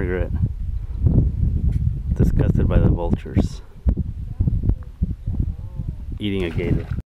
Margaret Disgusted by the vultures. Eating a gator.